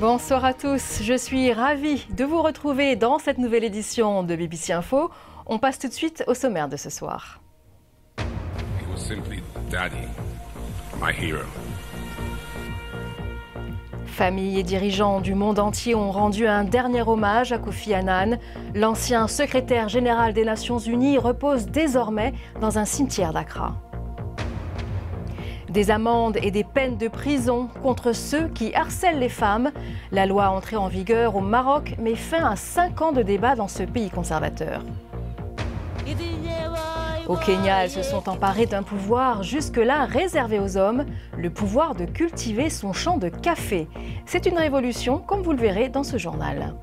Bonsoir à tous, je suis ravie de vous retrouver dans cette nouvelle édition de BBC Info. On passe tout de suite au sommaire de ce soir. Familles et dirigeants du monde entier ont rendu un dernier hommage à Kofi Annan. L'ancien secrétaire général des Nations Unies repose désormais dans un cimetière d'Accra. Des amendes et des peines de prison contre ceux qui harcèlent les femmes. La loi entrée en vigueur au Maroc met fin à cinq ans de débat dans ce pays conservateur. Au Kenya, elles se sont emparées d'un pouvoir jusque-là réservé aux hommes, le pouvoir de cultiver son champ de café. C'est une révolution, comme vous le verrez dans ce journal.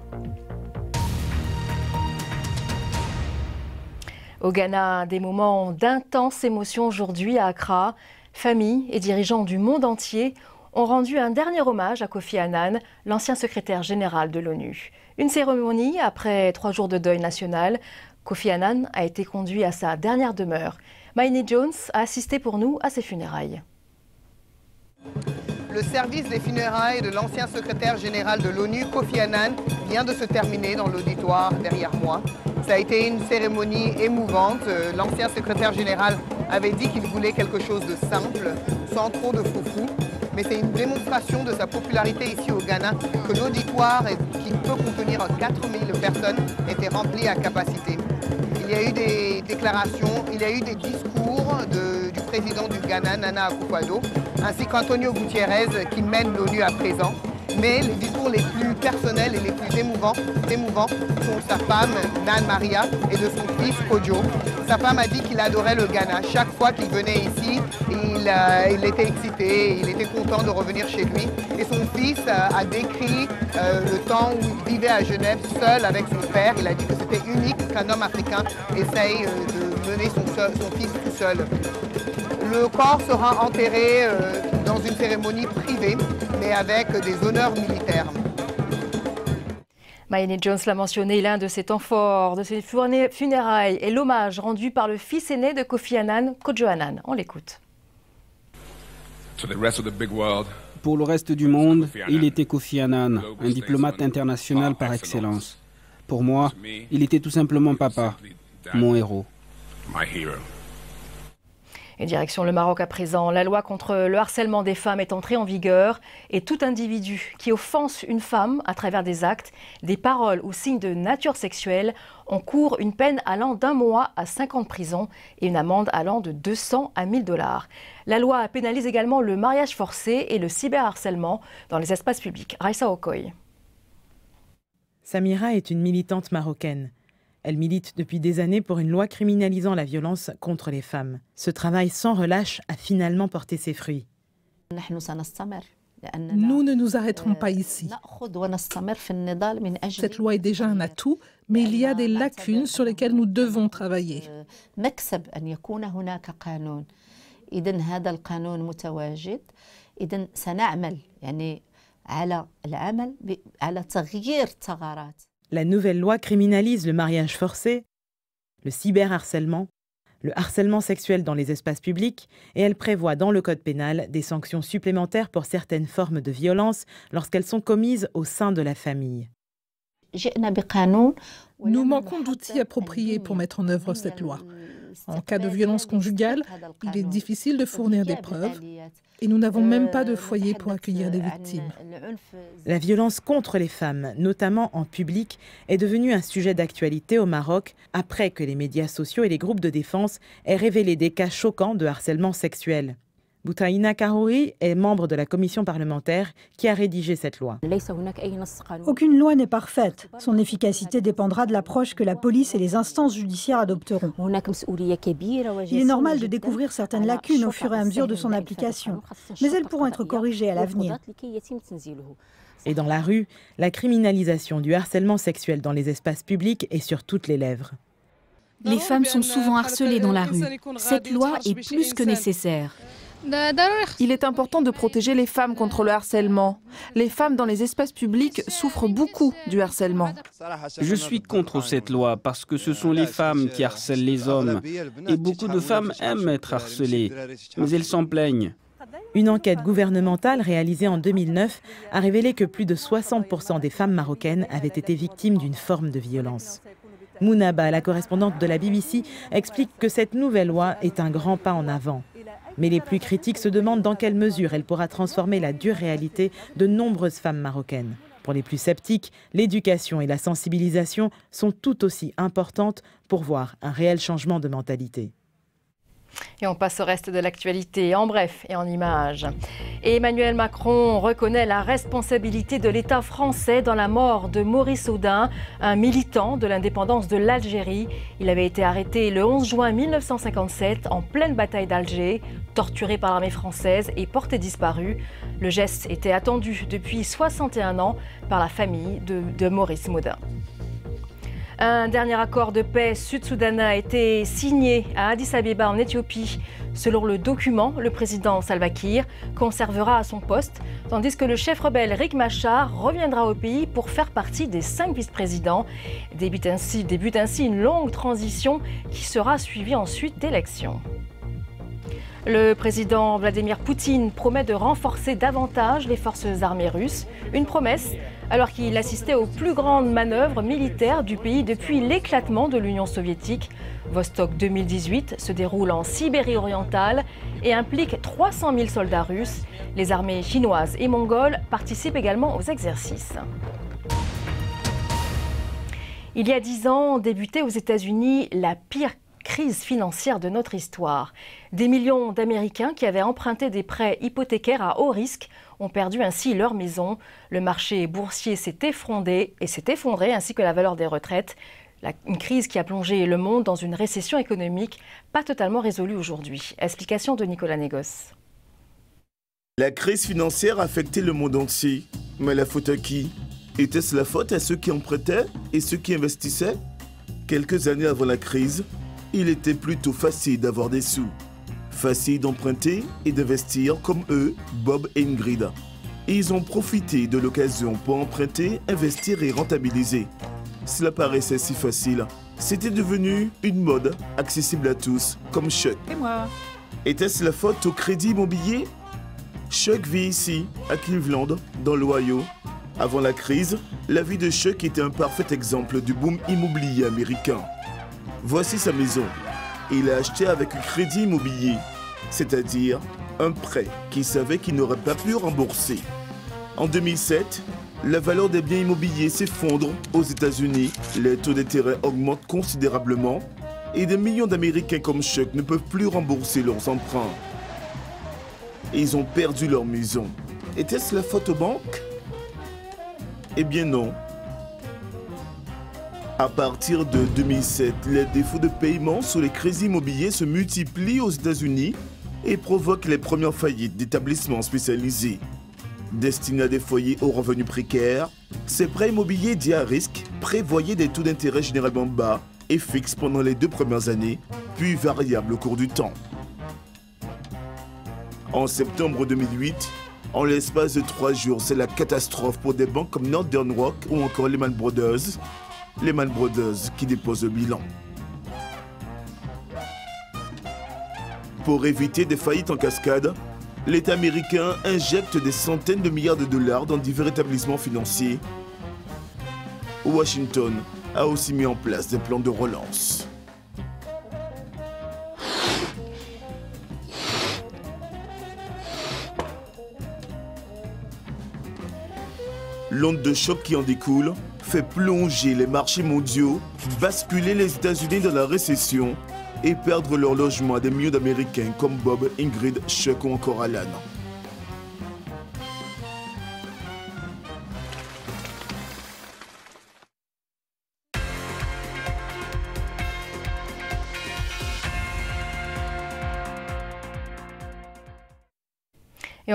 Au Ghana, des moments d'intense émotion aujourd'hui à Accra. Familles et dirigeants du monde entier ont rendu un dernier hommage à Kofi Annan, l'ancien secrétaire général de l'ONU. Une cérémonie après trois jours de deuil national. Kofi Annan a été conduit à sa dernière demeure. Maïni Jones a assisté pour nous à ses funérailles. Le service des funérailles de l'ancien secrétaire général de l'ONU, Kofi Annan, vient de se terminer dans l'auditoire derrière moi. Ça a été une cérémonie émouvante. Euh, l'ancien secrétaire général avait dit qu'il voulait quelque chose de simple, sans trop de foufou. Mais c'est une démonstration de sa popularité ici au Ghana que l'auditoire, qui peut contenir 4000 personnes, était rempli à capacité. Il y a eu des déclarations, il y a eu des discours du président du Ghana, Nana Akufo-Addo, ainsi qu'Antonio Gutiérrez qui mène l'ONU à présent. Mais les discours les plus personnels et les plus émouvants, émouvants sont sa femme, Nan Maria, et de son fils, Kojo. Sa femme a dit qu'il adorait le Ghana. Chaque fois qu'il venait ici, il, euh, était excité, il était content de revenir chez lui. Et son fils euh, a décrit euh, le temps où il vivait à Genève seul avec son père. Il a dit que c'était unique qu'un homme africain essaye de mener son, fils tout seul. Le corps sera enterré dans une cérémonie privée, mais avec des honneurs militaires. Mayenne Jones l'a mentionné, l'un de ses temps forts, de ses funérailles est l'hommage rendu par le fils aîné de Kofi Annan, Kojo Annan. On l'écoute. Pour le reste du monde, il était Kofi Annan, un diplomate international par excellence. Pour moi, il était tout simplement papa, mon héros. Direction le Maroc à présent, la loi contre le harcèlement des femmes est entrée en vigueur et tout individu qui offense une femme à travers des actes, des paroles ou signes de nature sexuelle encourt une peine allant d'un mois à cinq ans de prison et une amende allant de 200 à 1000 dollars. La loi pénalise également le mariage forcé et le cyberharcèlement dans les espaces publics. Raissa Okoy. Samira est une militante marocaine. Elle milite depuis des années pour une loi criminalisant la violence contre les femmes. Ce travail sans relâche a finalement porté ses fruits. Nous ne nous arrêterons pas ici. Cette loi est déjà un atout, mais il y a des lacunes sur lesquelles nous devons travailler. La nouvelle loi criminalise le mariage forcé, le cyberharcèlement, le harcèlement sexuel dans les espaces publics et elle prévoit dans le code pénal des sanctions supplémentaires pour certaines formes de violence lorsqu'elles sont commises au sein de la famille. Nous manquons d'outils appropriés pour mettre en œuvre cette loi. En cas de violence conjugale, il est difficile de fournir des preuves et nous n'avons même pas de foyer pour accueillir des victimes. La violence contre les femmes, notamment en public, est devenue un sujet d'actualité au Maroc après que les médias sociaux et les groupes de défense aient révélé des cas choquants de harcèlement sexuel. Boutaïna Karoui est membre de la commission parlementaire qui a rédigé cette loi. Aucune loi n'est parfaite. Son efficacité dépendra de l'approche que la police et les instances judiciaires adopteront. Il est normal de découvrir certaines lacunes au fur et à mesure de son application, mais elles pourront être corrigées à l'avenir. Et dans la rue, la criminalisation du harcèlement sexuel dans les espaces publics est sur toutes les lèvres. Les femmes sont souvent harcelées dans la rue. Cette loi est plus que nécessaire. Il est important de protéger les femmes contre le harcèlement. Les femmes dans les espaces publics souffrent beaucoup du harcèlement. Je suis contre cette loi parce que ce sont les femmes qui harcèlent les hommes. Et beaucoup de femmes aiment être harcelées, mais elles s'en plaignent. Une enquête gouvernementale réalisée en 2009 a révélé que plus de 60% des femmes marocaines avaient été victimes d'une forme de violence. Mounaba, la correspondante de la BBC, explique que cette nouvelle loi est un grand pas en avant. Mais les plus critiques se demandent dans quelle mesure elle pourra transformer la dure réalité de nombreuses femmes marocaines. Pour les plus sceptiques, l'éducation et la sensibilisation sont tout aussi importantes pour voir un réel changement de mentalité. Et on passe au reste de l'actualité en bref et en images. Emmanuel Macron reconnaît la responsabilité de l'État français dans la mort de Maurice Audin, un militant de l'indépendance de l'Algérie. Il avait été arrêté le 11 juin 1957 en pleine bataille d'Alger, torturé par l'armée française et porté disparu. Le geste était attendu depuis 61 ans par la famille de, Maurice Audin. Un dernier accord de paix sud-soudanais a été signé à Addis Abeba en Éthiopie. Selon le document, le président Salva Kiir conservera son poste, tandis que le chef rebelle Rick Machar reviendra au pays pour faire partie des cinq vice-présidents. Débute ainsi, débute ainsi une longue transition qui sera suivie ensuite d'élections. Le président Vladimir Poutine promet de renforcer davantage les forces armées russes, une promesse alors qu'il assistait aux plus grandes manœuvres militaires du pays depuis l'éclatement de l'Union soviétique. Vostok 2018 se déroule en Sibérie orientale et implique 300 000 soldats russes. Les armées chinoises et mongoles participent également aux exercices. Il y a dix ans, débutait aux États-Unis la pire crise financière de notre histoire. Des millions d'Américains qui avaient emprunté des prêts hypothécaires à haut risque ont perdu ainsi leur maison. Le marché boursier s'est effondré et s'est effondré ainsi que la valeur des retraites. une crise qui a plongé le monde dans une récession économique pas totalement résolue aujourd'hui. Explication de Nicolas Négos. La crise financière a affecté le monde entier. Mais la faute à qui? Était-ce la faute à ceux qui empruntaient et ceux qui investissaient? Quelques années avant la crise, il était plutôt facile d'avoir des sous. Facile d'emprunter et d'investir comme eux, Bob et Ingrid. ils ont profité de l'occasion pour emprunter, investir et rentabiliser. Cela paraissait si facile. C'était devenu une mode accessible à tous, comme Chuck. Et moi Était-ce la faute au crédit immobilier? Chuck vit ici, à Cleveland, dans l'Ohio. Avant la crise, la vie de Chuck était un parfait exemple du boom immobilier américain. Voici sa maison. Il l'a acheté avec un crédit immobilier, c'est-à-dire un prêt qu'il savait qu'il n'aurait pas pu rembourser. En 2007, la valeur des biens immobiliers s'effondre aux États-Unis, les taux d'intérêt augmentent considérablement et des millions d'Américains comme Chuck ne peuvent plus rembourser leurs emprunts. ils ont perdu leur maison. Était-ce la faute aux banques? Eh bien non, à partir de 2007, les défauts de paiement sur les crédits immobiliers se multiplient aux États-Unis et provoquent les premières faillites d'établissements spécialisés. Destinés à des foyers aux revenus précaires, ces prêts immobiliers dits à risque prévoyaient des taux d'intérêt généralement bas et fixes pendant les deux premières années, puis variables au cours du temps. En septembre 2008, en l'espace de trois jours, c'est la catastrophe pour des banques comme Northern Rock ou encore Lehman Brothers, les Man Brothers qui déposent le bilan. Pour éviter des faillites en cascade, l'État américain injecte des centaines de milliards de dollars dans divers établissements financiers. Washington a aussi mis en place des plans de relance. L'onde de choc qui en découle fait plonger les marchés mondiaux, basculer les États-Unis dans la récession et perdre leur logement à des millions d'Américains comme Bob, Ingrid, Chuck ou encore Alan.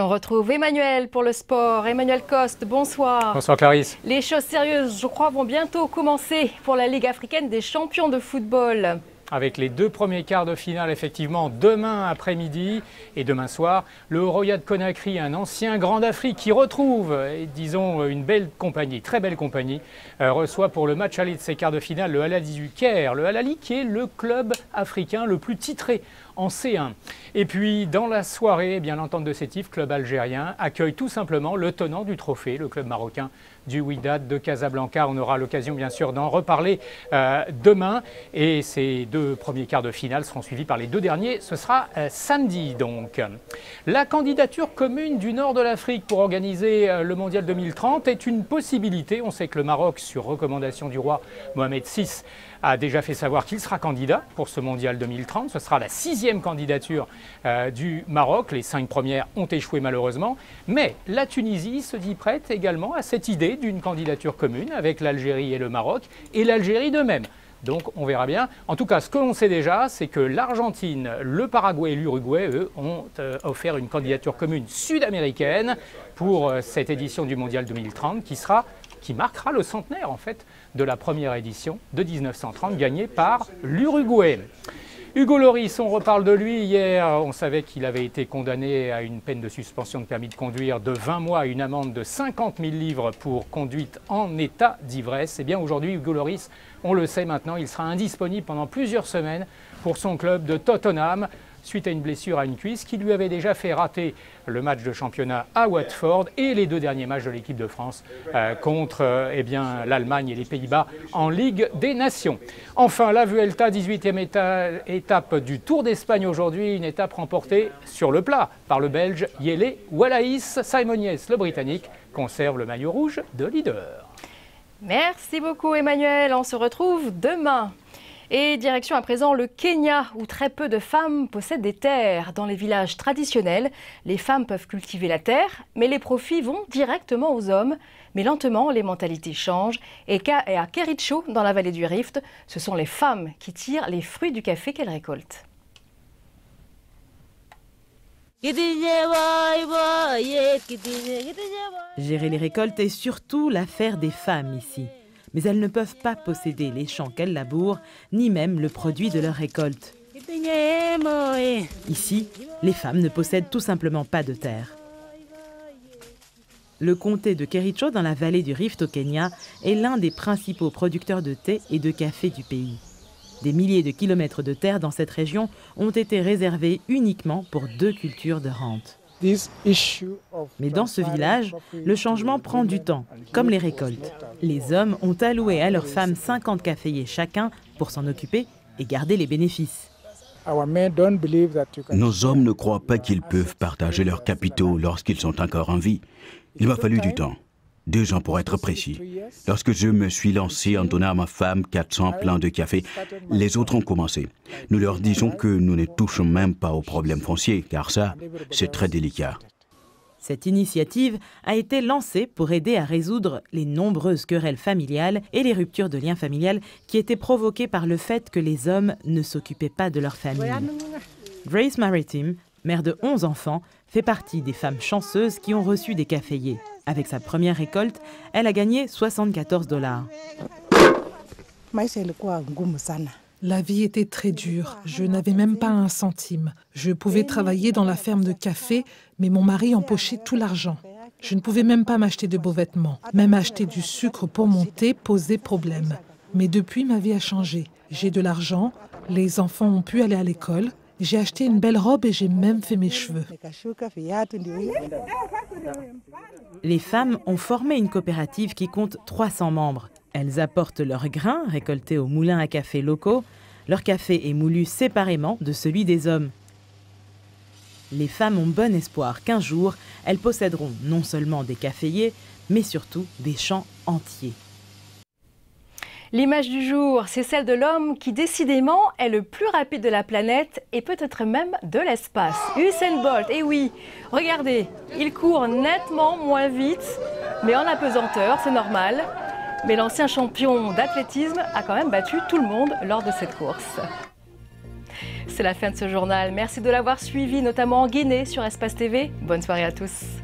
On retrouve Emmanuel pour le sport. Emmanuel Coste, bonsoir. Bonsoir Clarisse. Les choses sérieuses, je crois, vont bientôt commencer pour la Ligue africaine des champions de football. avec les deux premiers quarts de finale effectivement demain après-midi et demain soir. Le Royal Conakry, un ancien Grand d'Afrique qui retrouve, disons, une belle compagnie, très belle compagnie, euh, reçoit pour le match aller de ses quarts de finale le Al du Caire. Le Al qui est le club africain le plus titré en C1. Et puis dans la soirée, eh bien l'entente de Sétif, club algérien, accueille tout simplement le tenant du trophée, le club marocain du Wydad de Casablanca. On aura l'occasion bien sûr d'en reparler euh, demain et ces deux premiers quarts de finale seront suivis par les deux derniers. Ce sera euh, samedi donc. La candidature commune du nord de l'Afrique pour organiser euh, le mondial 2030 est une possibilité. On sait que le Maroc, sur recommandation du roi Mohamed VI, a déjà fait savoir qu'il sera candidat pour ce mondial 2030. Ce sera la sixième candidature euh, du Maroc. Les cinq premières ont échoué malheureusement. Mais la Tunisie se dit prête également à cette idée d'une candidature commune avec l'Algérie et le Maroc, et l'Algérie de même. Donc on verra bien. En tout cas, ce que l'on sait déjà, c'est que l'Argentine, le Paraguay et l'Uruguay, eux, ont euh, offert une candidature commune sud-américaine pour euh, cette édition du Mondial 2030 qui sera qui marquera le centenaire en fait de la première édition de 1930 gagnée par l'Uruguay. Hugo Loris, on reparle de lui. Hier, on savait qu'il avait été condamné à une peine de suspension de permis de conduire de 20 mois et une amende de 50 000 livres pour conduite en état d'ivresse. Eh bien, aujourd'hui, Hugo Loris, on le sait maintenant, il sera indisponible pendant plusieurs semaines pour son club de Tottenham suite à une blessure à une cuisse qui lui avait déjà fait rater le match de championnat à Watford et les deux derniers matchs de l'équipe de France euh, contre euh, eh l'Allemagne et les Pays-Bas en Ligue des Nations. Enfin, la Vuelta, 18e étape du Tour d'Espagne aujourd'hui, une étape remportée sur le plat par le Belge Yele Wallaïs. Simoniès, le Britannique, conserve le maillot rouge de leader. Merci beaucoup Emmanuel, on se retrouve demain. Et direction à présent le Kenya, où très peu de femmes possèdent des terres. Dans les villages traditionnels, les femmes peuvent cultiver la terre, mais les profits vont directement aux hommes. Mais lentement, les mentalités changent. Et à Kericho, dans la vallée du Rift, ce sont les femmes qui tirent les fruits du café qu'elles récoltent. Gérer les récoltes est surtout l'affaire des femmes ici mais elles ne peuvent pas posséder les champs qu'elles labourent, ni même le produit de leur récolte. Ici, les femmes ne possèdent tout simplement pas de terre. Le comté de Kericho, dans la vallée du Rift au Kenya, est l'un des principaux producteurs de thé et de café du pays. Des milliers de kilomètres de terre dans cette région ont été réservés uniquement pour deux cultures de rente. Mais dans ce village, le changement prend du temps, comme les récoltes. Les hommes ont alloué à leurs femmes 50 caféiers chacun pour s'en occuper et garder les bénéfices. Nos hommes ne croient pas qu'ils peuvent partager leurs capitaux lorsqu'ils sont encore en vie. Il m'a fallu du temps. Deux ans pour être précis. Lorsque je me suis lancé en donnant à ma femme 400 plans de café, les autres ont commencé. Nous leur disons que nous ne touchons même pas aux problèmes fonciers, car ça, c'est très délicat. Cette initiative a été lancée pour aider à résoudre les nombreuses querelles familiales et les ruptures de liens familiales qui étaient provoquées par le fait que les hommes ne s'occupaient pas de leur famille. Grace Maritime, mère de 11 enfants, fait partie des femmes chanceuses qui ont reçu des caféiers. Avec sa première récolte, elle a gagné 74 dollars. La vie était très dure. Je n'avais même pas un centime. Je pouvais travailler dans la ferme de café, mais mon mari empochait tout l'argent. Je ne pouvais même pas m'acheter de beaux vêtements. Même acheter du sucre pour mon thé posait problème. Mais depuis, ma vie a changé. J'ai de l'argent, les enfants ont pu aller à l'école, j'ai acheté une belle robe et j'ai même fait mes cheveux. Les femmes ont formé une coopérative qui compte 300 membres. Elles apportent leurs grains récoltés aux moulins à café locaux. Leur café est moulu séparément de celui des hommes. Les femmes ont bon espoir qu'un jour, elles posséderont non seulement des caféiers, mais surtout des champs entiers. L'image du jour, c'est celle de l'homme qui décidément est le plus rapide de la planète et peut-être même de l'espace. Usain Bolt, et eh oui, regardez, il court nettement moins vite, mais en apesanteur, c'est normal. Mais l'ancien champion d'athlétisme a quand même battu tout le monde lors de cette course. C'est la fin de ce journal. Merci de l'avoir suivi, notamment en Guinée sur Espace TV. Bonne soirée à tous.